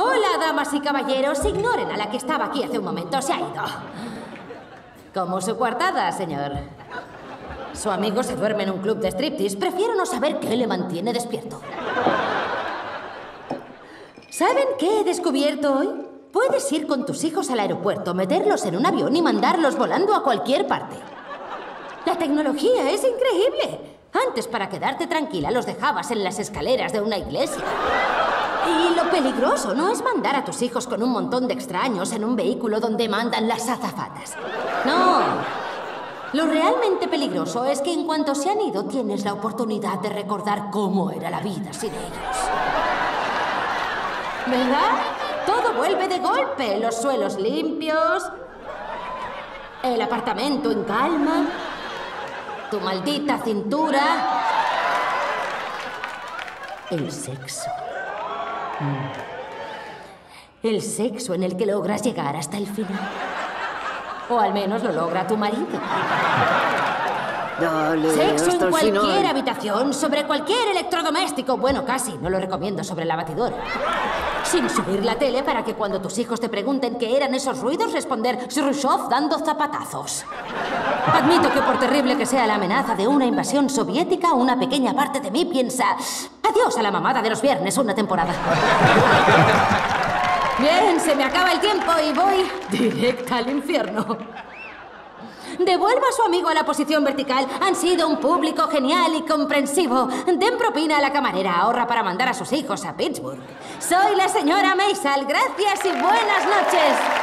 Hola, damas y caballeros. Ignoren a la que estaba aquí hace un momento. Se ha ido. Como su coartada, señor. Su amigo se duerme en un club de striptease. Prefiero no saber qué le mantiene despierto. ¿Saben qué he descubierto hoy? Puedes ir con tus hijos al aeropuerto, meterlos en un avión y mandarlos volando a cualquier parte. La tecnología es increíble. Antes, para quedarte tranquila, los dejabas en las escaleras de una iglesia. Y lo peligroso no es mandar a tus hijos con un montón de extraños en un vehículo donde mandan las azafatas. No. Lo realmente peligroso es que en cuanto se han ido tienes la oportunidad de recordar cómo era la vida sin ellos. ¿Verdad? Todo vuelve de golpe. Los suelos limpios, el apartamento en calma, tu maldita cintura, el sexo. Mm. El sexo en el que logras llegar hasta el final. O al menos lo logra tu marido. Dale, Sexo en cualquier habitación, sobre cualquier electrodoméstico. Bueno, casi, no lo recomiendo sobre la batidora. Sin subir la tele para que cuando tus hijos te pregunten qué eran esos ruidos, responder Khrushchev dando zapatazos. Admito que por terrible que sea la amenaza de una invasión soviética, una pequeña parte de mí piensa adiós a la mamada de los viernes una temporada. Bien, se me acaba el tiempo y voy directa al infierno. Devuelva a su amigo a la posición vertical. Han sido un público genial y comprensivo. Den propina a la camarera. Ahorra para mandar a sus hijos a Pittsburgh. Soy la señora Maisal. Gracias y buenas noches.